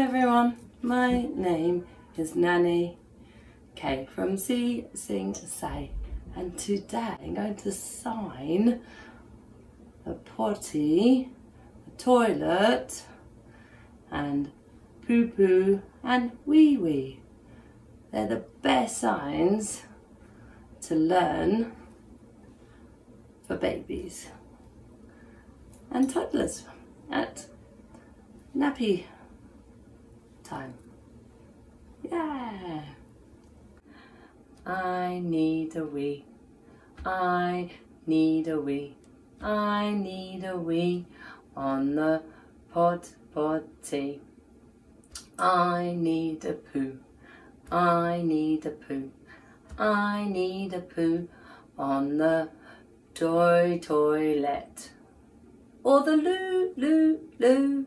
everyone, my name is Nanny K from See Sing to Say and today I'm going to sign a potty, a toilet and poo poo and wee wee. They're the best signs to learn for babies and toddlers at nappy time. Yeah. I need a wee. I need a wee. I need a wee on the pot potty. I need a poo. I need a poo. I need a poo on the toy toilet. Or the loo loo loo